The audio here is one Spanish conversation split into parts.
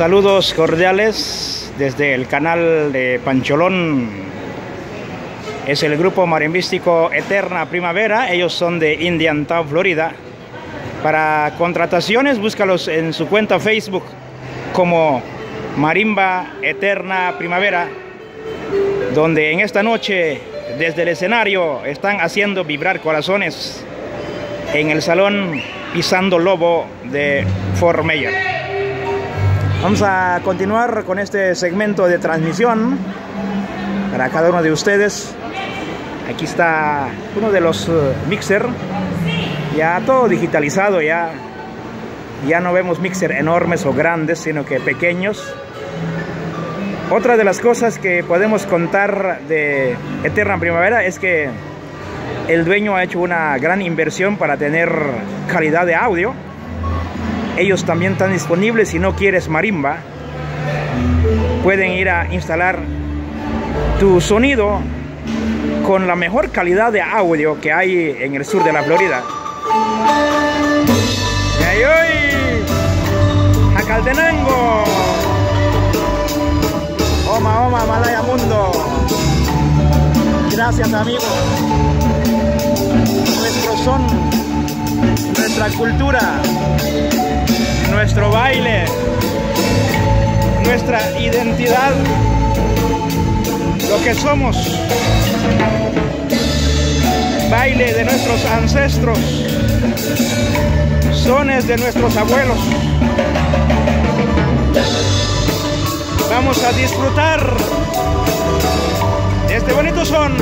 Saludos cordiales desde el canal de Pancholón. Es el grupo marimbístico Eterna Primavera. Ellos son de Indian Town, Florida. Para contrataciones, búscalos en su cuenta Facebook como Marimba Eterna Primavera, donde en esta noche, desde el escenario, están haciendo vibrar corazones en el salón Pisando Lobo de Fort Mayer. Vamos a continuar con este segmento de transmisión para cada uno de ustedes. Aquí está uno de los uh, mixer, ya todo digitalizado, ya, ya no vemos mixer enormes o grandes, sino que pequeños. Otra de las cosas que podemos contar de Eterna Primavera es que el dueño ha hecho una gran inversión para tener calidad de audio ellos también están disponibles si no quieres marimba. Pueden ir a instalar tu sonido con la mejor calidad de audio que hay en el sur de la Florida. ¡Jacaltenango! Oma, oma, Malaya Mundo. Gracias amigos. Nuestro son, nuestra cultura nuestro baile, nuestra identidad, lo que somos. Baile de nuestros ancestros, sones de nuestros abuelos. Vamos a disfrutar este bonito son.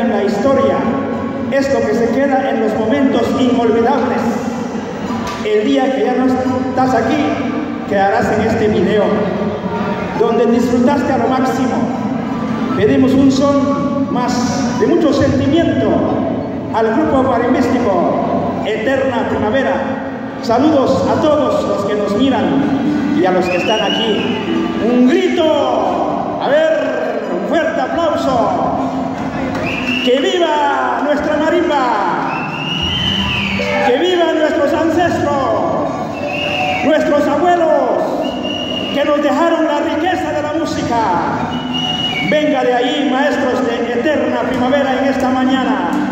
En la historia, es lo que se queda en los momentos inolvidables. El día que ya no estás aquí, quedarás en este video, donde disfrutaste a lo máximo. Pedimos un son más de mucho sentimiento al grupo marimbístico Eterna Primavera. Saludos a todos los que nos miran y a los que están aquí. Un grito, a ver, un fuerte aplauso. ¡Que viva nuestra marimba! ¡Que viva nuestros ancestros! Nuestros abuelos que nos dejaron la riqueza de la música. Venga de ahí, maestros de eterna primavera en esta mañana.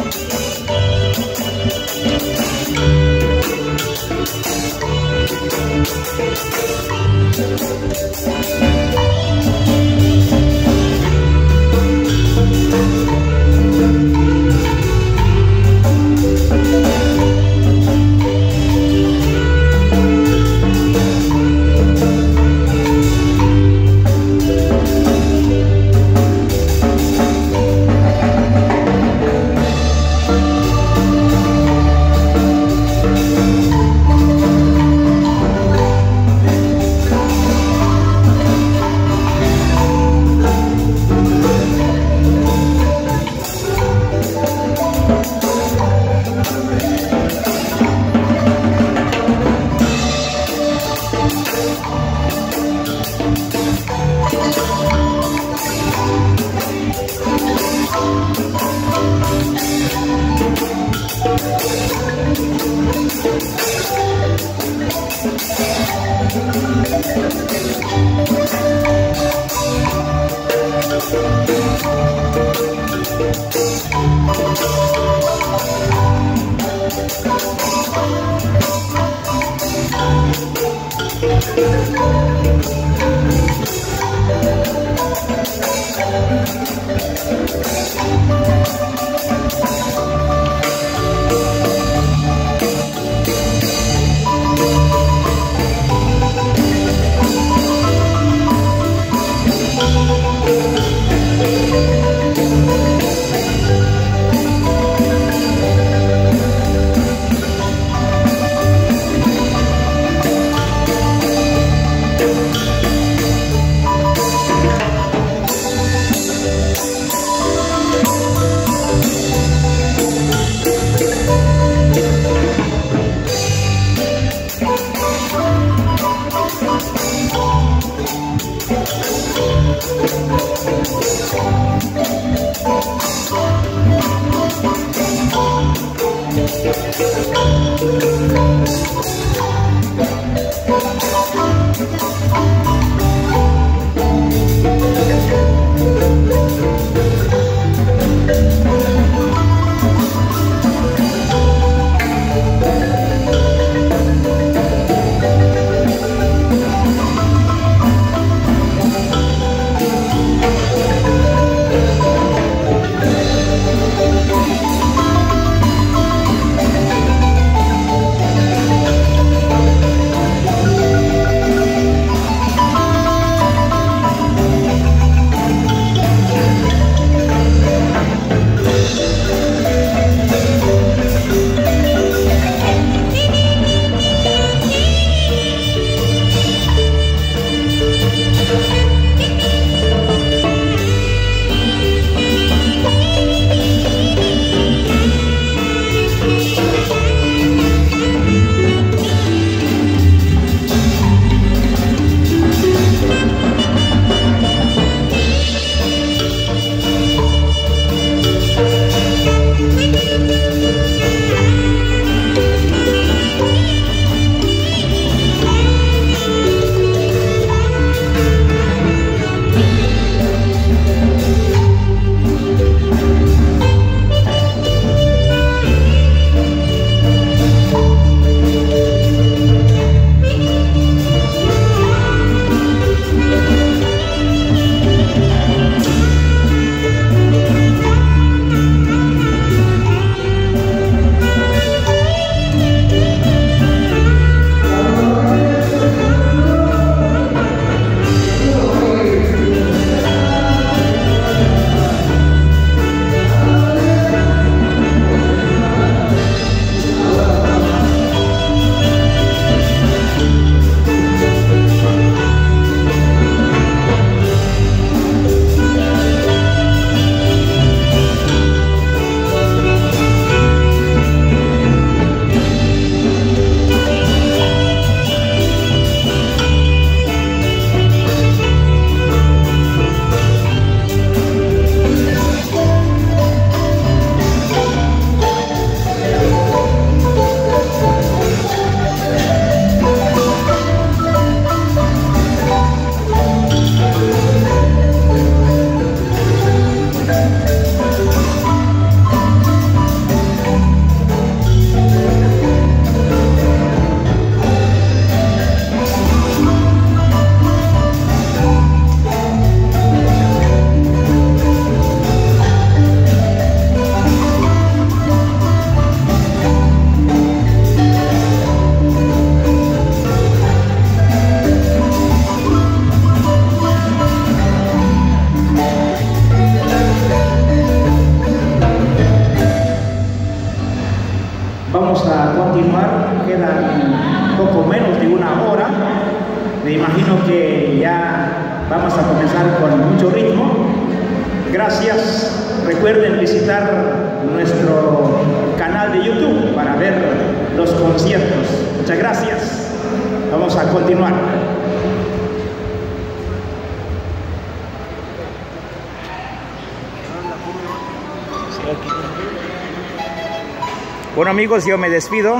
Bueno amigos, yo me despido.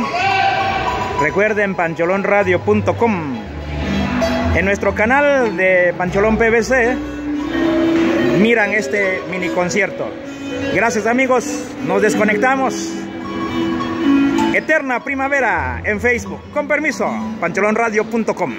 Recuerden pancholonradio.com. En nuestro canal de Pancholón PBC miran este mini concierto. Gracias amigos, nos desconectamos. Eterna Primavera en Facebook. Con permiso, pancholonradio.com.